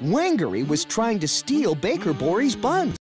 Wangery was trying to steal Baker Bori's buns.